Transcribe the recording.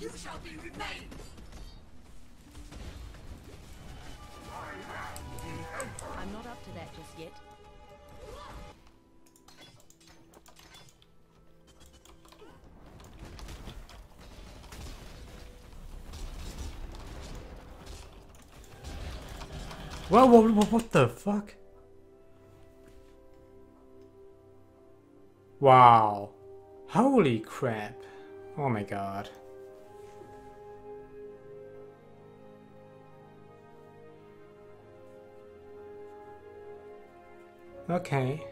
shall be remain. I'm not up to that just yet. Whoa, whoa, whoa, what the fuck? Wow. Holy crap. Oh my god. Okay.